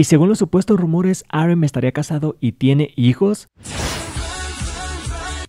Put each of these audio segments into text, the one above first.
Y según los supuestos rumores, RM estaría casado y tiene hijos.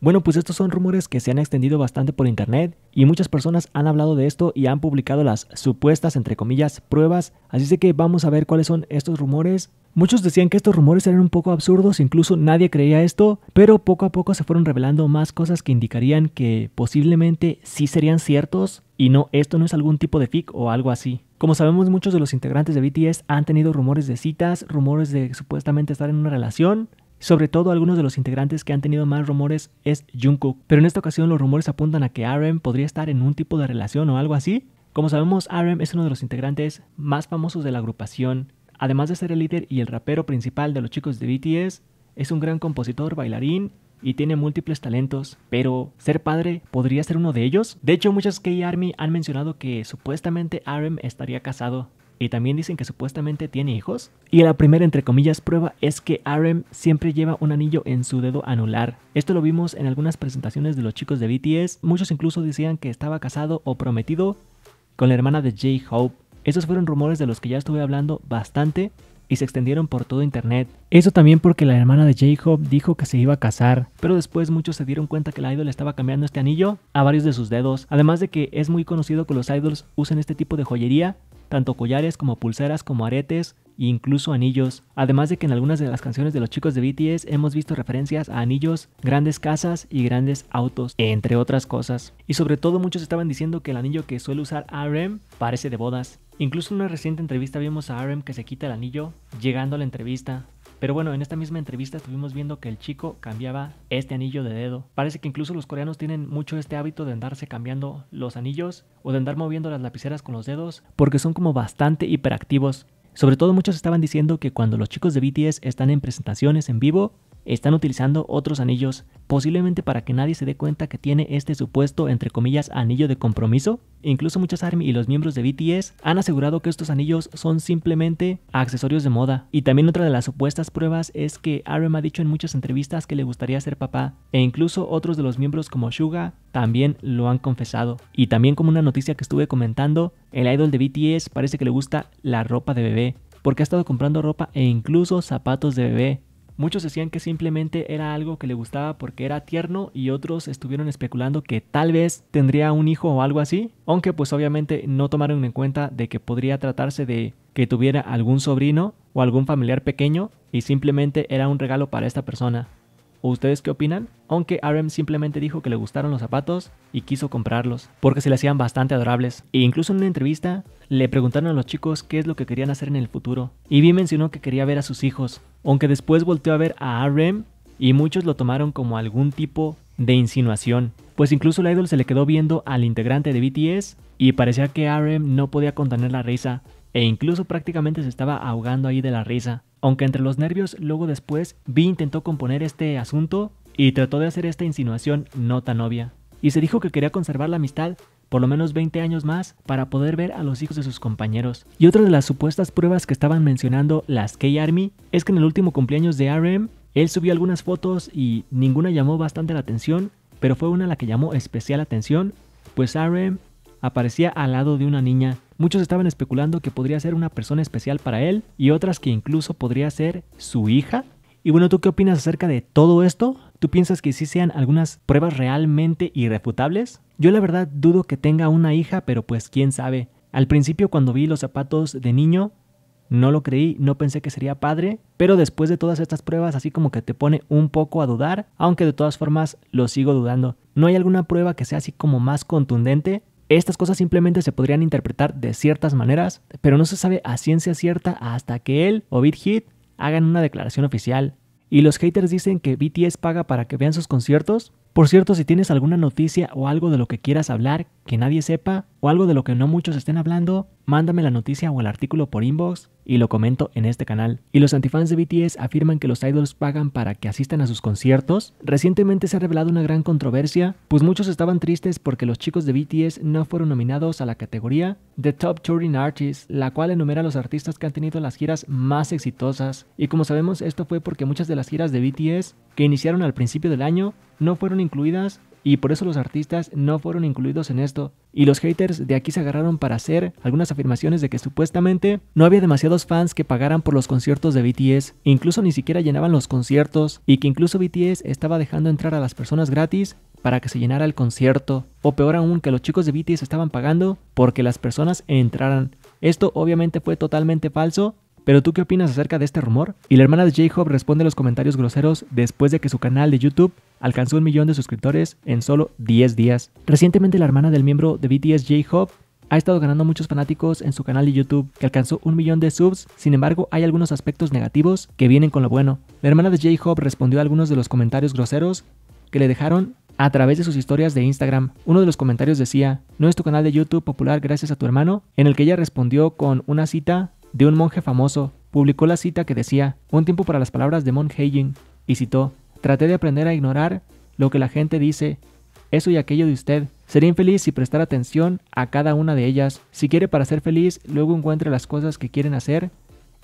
Bueno, pues estos son rumores que se han extendido bastante por internet y muchas personas han hablado de esto y han publicado las supuestas, entre comillas, pruebas. Así que vamos a ver cuáles son estos rumores. Muchos decían que estos rumores eran un poco absurdos, incluso nadie creía esto, pero poco a poco se fueron revelando más cosas que indicarían que posiblemente sí serían ciertos y no, esto no es algún tipo de fic o algo así. Como sabemos, muchos de los integrantes de BTS han tenido rumores de citas, rumores de supuestamente estar en una relación, sobre todo algunos de los integrantes que han tenido más rumores es Jungkook, pero en esta ocasión los rumores apuntan a que RM podría estar en un tipo de relación o algo así. Como sabemos, RM es uno de los integrantes más famosos de la agrupación. Además de ser el líder y el rapero principal de los chicos de BTS, es un gran compositor, bailarín y tiene múltiples talentos, pero ¿ser padre podría ser uno de ellos? De hecho, muchas K-Army han mencionado que supuestamente RM estaría casado, y también dicen que supuestamente tiene hijos. Y la primera, entre comillas, prueba es que RM siempre lleva un anillo en su dedo anular. Esto lo vimos en algunas presentaciones de los chicos de BTS. Muchos incluso decían que estaba casado o prometido con la hermana de J-Hope. Esos fueron rumores de los que ya estuve hablando bastante y se extendieron por todo internet. Eso también porque la hermana de J-Hope dijo que se iba a casar, pero después muchos se dieron cuenta que la idol estaba cambiando este anillo a varios de sus dedos, además de que es muy conocido que los idols usen este tipo de joyería tanto collares como pulseras como aretes e incluso anillos, además de que en algunas de las canciones de los chicos de BTS hemos visto referencias a anillos, grandes casas y grandes autos, entre otras cosas. Y sobre todo muchos estaban diciendo que el anillo que suele usar RM parece de bodas. Incluso en una reciente entrevista vimos a RM que se quita el anillo llegando a la entrevista, pero bueno, en esta misma entrevista estuvimos viendo que el chico cambiaba este anillo de dedo. Parece que incluso los coreanos tienen mucho este hábito de andarse cambiando los anillos o de andar moviendo las lapiceras con los dedos porque son como bastante hiperactivos. Sobre todo muchos estaban diciendo que cuando los chicos de BTS están en presentaciones en vivo, están utilizando otros anillos, posiblemente para que nadie se dé cuenta que tiene este supuesto, entre comillas, anillo de compromiso. Incluso muchos ARMY y los miembros de BTS han asegurado que estos anillos son simplemente accesorios de moda. Y también otra de las supuestas pruebas es que RM ha dicho en muchas entrevistas que le gustaría ser papá, e incluso otros de los miembros como Suga también lo han confesado. Y también como una noticia que estuve comentando, el idol de BTS parece que le gusta la ropa de bebé, porque ha estado comprando ropa e incluso zapatos de bebé. Muchos decían que simplemente era algo que le gustaba porque era tierno y otros estuvieron especulando que tal vez tendría un hijo o algo así, aunque pues obviamente no tomaron en cuenta de que podría tratarse de que tuviera algún sobrino o algún familiar pequeño y simplemente era un regalo para esta persona. ¿O ustedes qué opinan? Aunque RM simplemente dijo que le gustaron los zapatos y quiso comprarlos, porque se le hacían bastante adorables. E incluso en una entrevista le preguntaron a los chicos qué es lo que querían hacer en el futuro. Y Vi mencionó que quería ver a sus hijos, aunque después volteó a ver a RM y muchos lo tomaron como algún tipo de insinuación. Pues incluso la idol se le quedó viendo al integrante de BTS y parecía que RM no podía contener la risa e incluso prácticamente se estaba ahogando ahí de la risa. Aunque entre los nervios, luego después, Vi intentó componer este asunto y trató de hacer esta insinuación no tan obvia. Y se dijo que quería conservar la amistad por lo menos 20 años más para poder ver a los hijos de sus compañeros. Y otra de las supuestas pruebas que estaban mencionando las K-Army es que en el último cumpleaños de RM, él subió algunas fotos y ninguna llamó bastante la atención, pero fue una la que llamó especial atención, pues RM aparecía al lado de una niña Muchos estaban especulando que podría ser una persona especial para él y otras que incluso podría ser su hija. Y bueno, ¿tú qué opinas acerca de todo esto? ¿Tú piensas que sí sean algunas pruebas realmente irrefutables? Yo la verdad dudo que tenga una hija, pero pues quién sabe. Al principio cuando vi los zapatos de niño, no lo creí, no pensé que sería padre, pero después de todas estas pruebas así como que te pone un poco a dudar, aunque de todas formas lo sigo dudando. No hay alguna prueba que sea así como más contundente, estas cosas simplemente se podrían interpretar de ciertas maneras, pero no se sabe a ciencia cierta hasta que él o Beat Hit hagan una declaración oficial. Y los haters dicen que BTS paga para que vean sus conciertos. Por cierto, si tienes alguna noticia o algo de lo que quieras hablar que nadie sepa, o algo de lo que no muchos estén hablando, mándame la noticia o el artículo por inbox y lo comento en este canal. Y los antifans de BTS afirman que los idols pagan para que asistan a sus conciertos. Recientemente se ha revelado una gran controversia, pues muchos estaban tristes porque los chicos de BTS no fueron nominados a la categoría The Top Touring Artists, la cual enumera a los artistas que han tenido las giras más exitosas. Y como sabemos, esto fue porque muchas de las giras de BTS que iniciaron al principio del año no fueron incluidas y por eso los artistas no fueron incluidos en esto. Y los haters de aquí se agarraron para hacer algunas afirmaciones de que supuestamente no había demasiados fans que pagaran por los conciertos de BTS, incluso ni siquiera llenaban los conciertos y que incluso BTS estaba dejando entrar a las personas gratis para que se llenara el concierto, o peor aún que los chicos de BTS estaban pagando porque las personas entraran. Esto obviamente fue totalmente falso pero tú qué opinas acerca de este rumor? Y la hermana de J-Hope responde los comentarios groseros después de que su canal de YouTube alcanzó un millón de suscriptores en solo 10 días. Recientemente la hermana del miembro de BTS J-Hope ha estado ganando muchos fanáticos en su canal de YouTube, que alcanzó un millón de subs, sin embargo hay algunos aspectos negativos que vienen con lo bueno. La hermana de J-Hope respondió a algunos de los comentarios groseros que le dejaron a través de sus historias de Instagram. Uno de los comentarios decía, no es tu canal de YouTube popular gracias a tu hermano, en el que ella respondió con una cita de un monje famoso, publicó la cita que decía, un tiempo para las palabras de Mon Heijin, y citó, traté de aprender a ignorar lo que la gente dice, eso y aquello de usted. Sería infeliz si prestara atención a cada una de ellas. Si quiere para ser feliz, luego encuentre las cosas que quieren hacer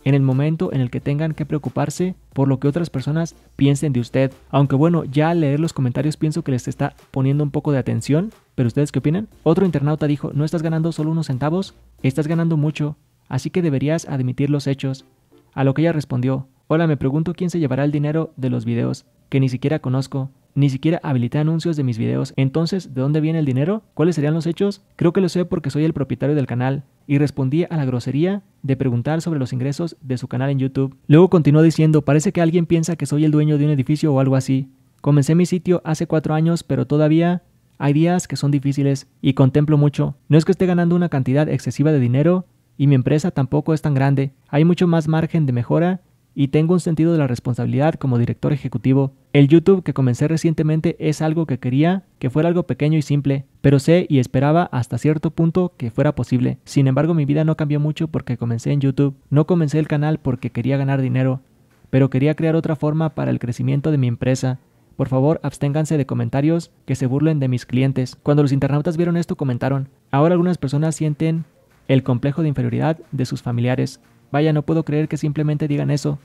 en el momento en el que tengan que preocuparse por lo que otras personas piensen de usted. Aunque bueno, ya al leer los comentarios pienso que les está poniendo un poco de atención, pero ustedes qué opinan? Otro internauta dijo, no estás ganando solo unos centavos, estás ganando mucho así que deberías admitir los hechos. A lo que ella respondió, Hola, me pregunto quién se llevará el dinero de los videos, que ni siquiera conozco, ni siquiera habilité anuncios de mis videos, entonces, ¿de dónde viene el dinero? ¿Cuáles serían los hechos? Creo que lo sé porque soy el propietario del canal, y respondí a la grosería de preguntar sobre los ingresos de su canal en YouTube. Luego continuó diciendo, parece que alguien piensa que soy el dueño de un edificio o algo así. Comencé mi sitio hace cuatro años, pero todavía hay días que son difíciles y contemplo mucho. No es que esté ganando una cantidad excesiva de dinero, y mi empresa tampoco es tan grande, hay mucho más margen de mejora y tengo un sentido de la responsabilidad como director ejecutivo. El YouTube que comencé recientemente es algo que quería que fuera algo pequeño y simple, pero sé y esperaba hasta cierto punto que fuera posible. Sin embargo, mi vida no cambió mucho porque comencé en YouTube. No comencé el canal porque quería ganar dinero, pero quería crear otra forma para el crecimiento de mi empresa. Por favor, absténganse de comentarios que se burlen de mis clientes. Cuando los internautas vieron esto, comentaron, ahora algunas personas sienten el complejo de inferioridad de sus familiares. Vaya, no puedo creer que simplemente digan eso.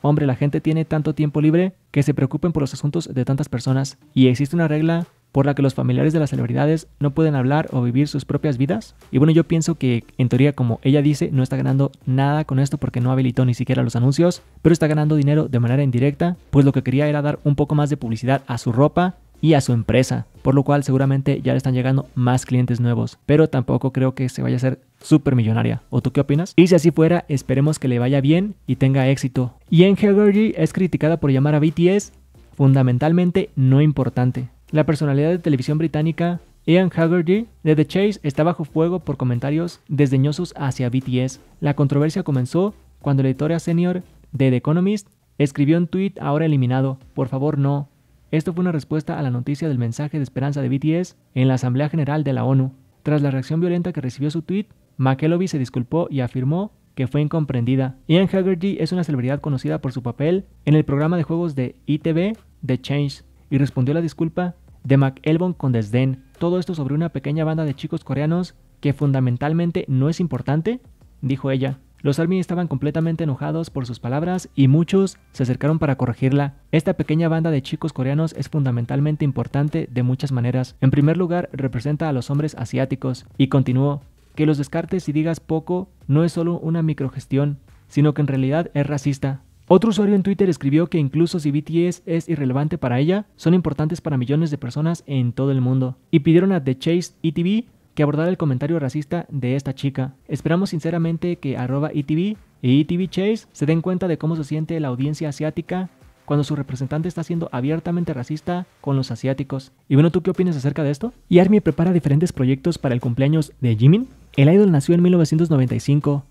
Hombre, la gente tiene tanto tiempo libre que se preocupen por los asuntos de tantas personas. ¿Y existe una regla por la que los familiares de las celebridades no pueden hablar o vivir sus propias vidas? Y bueno, yo pienso que en teoría, como ella dice, no está ganando nada con esto porque no habilitó ni siquiera los anuncios, pero está ganando dinero de manera indirecta, pues lo que quería era dar un poco más de publicidad a su ropa y a su empresa, por lo cual seguramente ya le están llegando más clientes nuevos, pero tampoco creo que se vaya a ser súper millonaria. ¿O tú qué opinas? Y si así fuera, esperemos que le vaya bien y tenga éxito. Ian Hegarty es criticada por llamar a BTS fundamentalmente no importante. La personalidad de televisión británica Ian Haggerty de The Chase está bajo fuego por comentarios desdeñosos hacia BTS. La controversia comenzó cuando la editora senior de The Economist escribió un tweet ahora eliminado, por favor no, esto fue una respuesta a la noticia del mensaje de esperanza de BTS en la Asamblea General de la ONU. Tras la reacción violenta que recibió su tweet, McElvey se disculpó y afirmó que fue incomprendida. Ian Haggerty es una celebridad conocida por su papel en el programa de juegos de ITV The Change y respondió la disculpa de McElvon con desdén. Todo esto sobre una pequeña banda de chicos coreanos que fundamentalmente no es importante, dijo ella. Los ARMY estaban completamente enojados por sus palabras y muchos se acercaron para corregirla. Esta pequeña banda de chicos coreanos es fundamentalmente importante de muchas maneras. En primer lugar, representa a los hombres asiáticos y continuó que los descartes y digas poco no es solo una microgestión, sino que en realidad es racista. Otro usuario en Twitter escribió que incluso si BTS es irrelevante para ella, son importantes para millones de personas en todo el mundo. Y pidieron a The Chase ETV que abordar el comentario racista de esta chica. Esperamos sinceramente que arroba ETV y ETV Chase se den cuenta de cómo se siente la audiencia asiática cuando su representante está siendo abiertamente racista con los asiáticos. Y bueno, ¿tú qué opinas acerca de esto? Y ARMY prepara diferentes proyectos para el cumpleaños de Jimin. El idol nació en 1995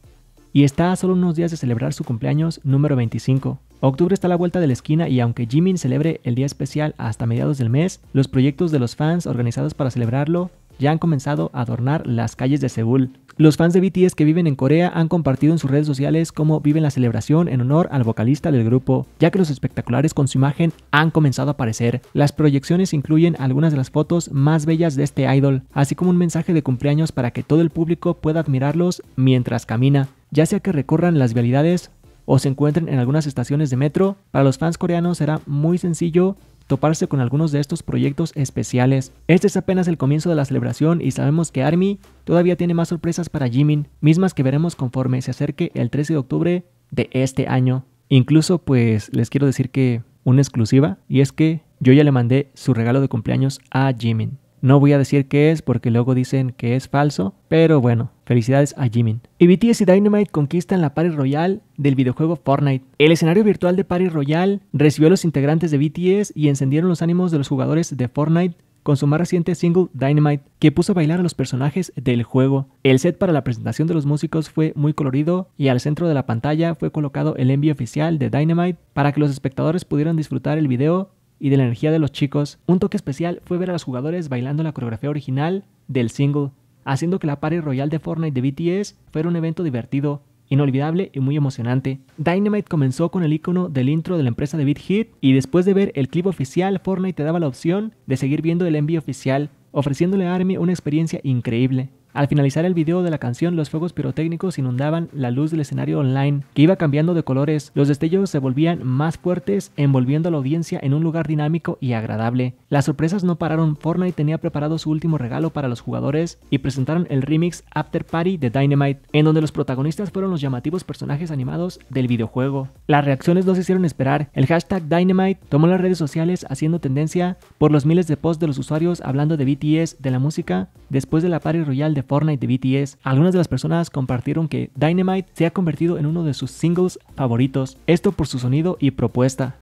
y está a solo unos días de celebrar su cumpleaños número 25. Octubre está a la vuelta de la esquina y aunque Jimin celebre el día especial hasta mediados del mes, los proyectos de los fans organizados para celebrarlo ya han comenzado a adornar las calles de Seúl. Los fans de BTS que viven en Corea han compartido en sus redes sociales cómo viven la celebración en honor al vocalista del grupo, ya que los espectaculares con su imagen han comenzado a aparecer. Las proyecciones incluyen algunas de las fotos más bellas de este idol, así como un mensaje de cumpleaños para que todo el público pueda admirarlos mientras camina, ya sea que recorran las vialidades o se encuentren en algunas estaciones de metro. Para los fans coreanos será muy sencillo toparse con algunos de estos proyectos especiales. Este es apenas el comienzo de la celebración y sabemos que ARMY todavía tiene más sorpresas para Jimin, mismas que veremos conforme se acerque el 13 de octubre de este año. Incluso pues les quiero decir que una exclusiva y es que yo ya le mandé su regalo de cumpleaños a Jimin. No voy a decir qué es porque luego dicen que es falso, pero bueno, felicidades a Jimin. Y BTS y Dynamite conquistan la Party Royale del videojuego Fortnite. El escenario virtual de Party Royale recibió a los integrantes de BTS y encendieron los ánimos de los jugadores de Fortnite con su más reciente single Dynamite, que puso a bailar a los personajes del juego. El set para la presentación de los músicos fue muy colorido y al centro de la pantalla fue colocado el envío oficial de Dynamite para que los espectadores pudieran disfrutar el video y de la energía de los chicos, un toque especial fue ver a los jugadores bailando la coreografía original del single, haciendo que la party royal de Fortnite de BTS fuera un evento divertido, inolvidable y muy emocionante. Dynamite comenzó con el icono del intro de la empresa de Beat Hit y después de ver el clip oficial, Fortnite te daba la opción de seguir viendo el envío oficial, ofreciéndole a Army una experiencia increíble. Al finalizar el video de la canción, los fuegos pirotécnicos inundaban la luz del escenario online, que iba cambiando de colores. Los destellos se volvían más fuertes, envolviendo a la audiencia en un lugar dinámico y agradable. Las sorpresas no pararon. Fortnite tenía preparado su último regalo para los jugadores y presentaron el remix After Party de Dynamite, en donde los protagonistas fueron los llamativos personajes animados del videojuego. Las reacciones no se hicieron esperar. El hashtag Dynamite tomó las redes sociales haciendo tendencia por los miles de posts de los usuarios hablando de BTS, de la música, después de la Party Royal de Fortnite de BTS, algunas de las personas compartieron que Dynamite se ha convertido en uno de sus singles favoritos, esto por su sonido y propuesta.